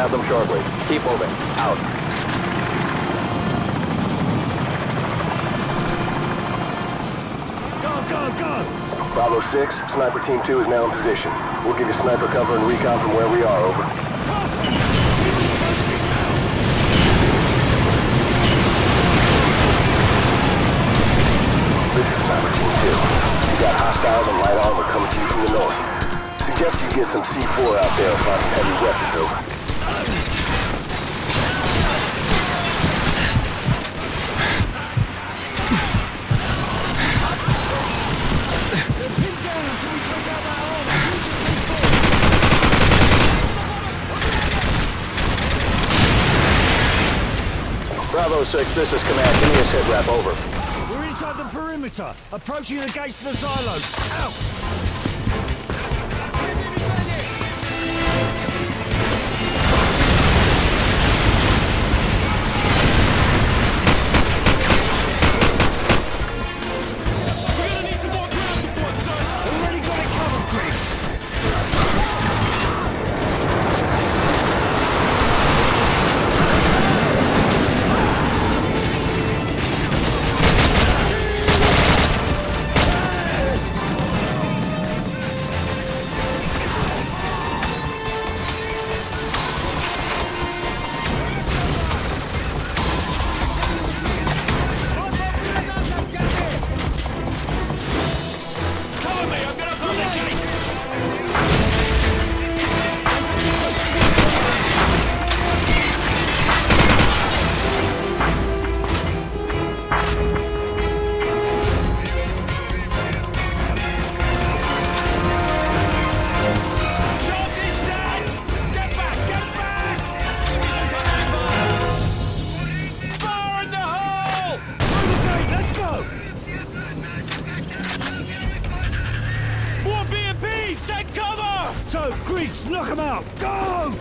have them shortly. Keep moving. Out. Go, go, go! Bravo 6, Sniper Team 2 is now in position. We'll give you sniper cover and recon from where we are, over. This is Sniper Team 2. You got hostiles and light armor coming to you from the north. Suggest you get some C4 out there and find some heavy weapons, over. Bravo 6, this is command. Give me a sit rep, over. We're inside the perimeter, approaching the gates to the silos. Out! So, Griggs, knock them out! Go!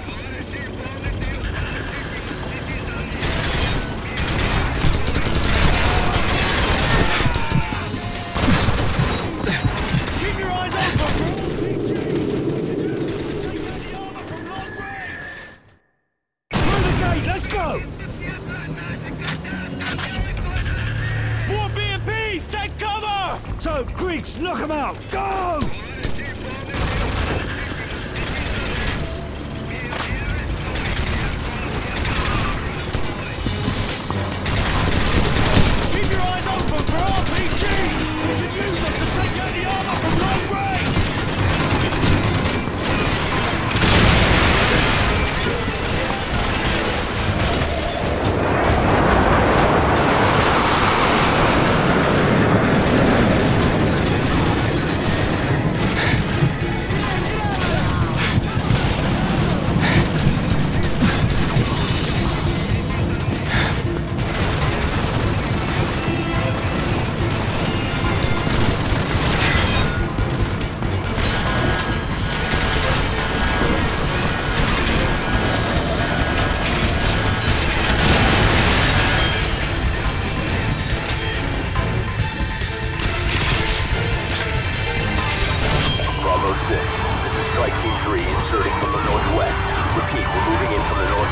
B&Bs! Take cover! So, Griggs, knock them out! Go!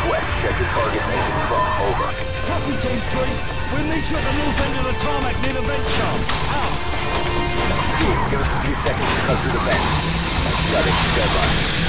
From northwest. Check your targets and confirm, over. Copy, Team 3. We'll meet you at the north end of the tarmac near the vent shaft. Out! Give us a few seconds to cut through the vent. Got it, stand by.